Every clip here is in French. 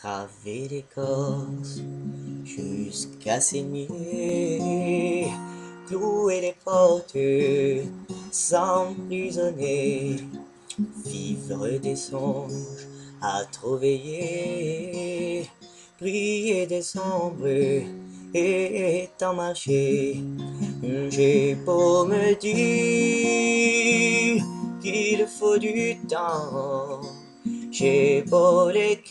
graver l'écorce jusqu'à saigner, clouer les portes, s'emprisonner, vivre des songes à trop veiller, prier des ombres et tant marcher. J'ai beau me dire qu'il faut du temps j'ai beau l'écrire,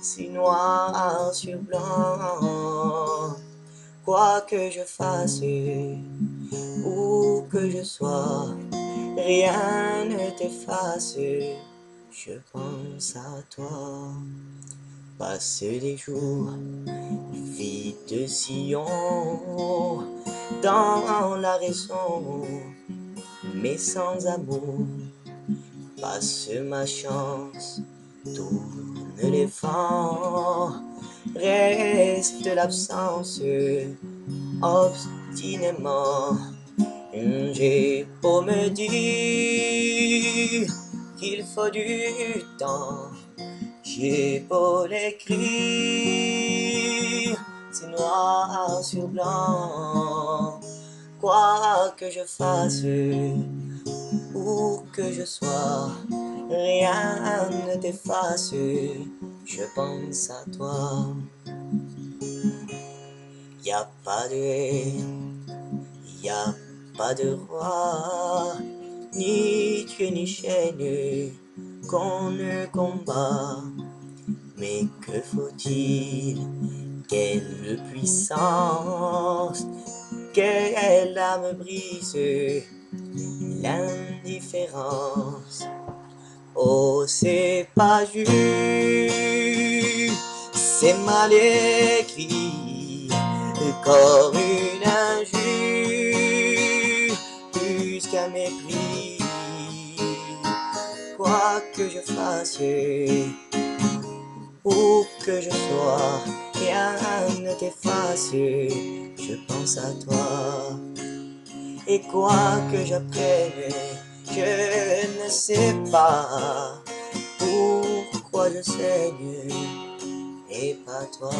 si noir sur blanc, quoi que je fasse, où que je sois, rien ne t'efface, je pense à toi. Passe des jours vite de sillon dans la raison, mais sans amour ma chance, tourne les reste l'absence, obstinément. J'ai pour me dire qu'il faut du temps, j'ai beau l'écrire, c'est noir sur blanc, quoi que je fasse où que je sois, rien ne t'efface, je pense à toi. Y a pas de y a pas de roi, ni Dieu ni chaîne qu'on ne combat. Mais que faut-il Quelle puissance Quelle âme brise Oh, c'est pas juste, c'est mal écrit, comme une injure, plus qu'un mépris. Quoi que je fasse, où que je sois, rien ne t'efface, je pense à toi. Et quoi que j'apprenne, je ne sais pas pourquoi je saigne et pas toi.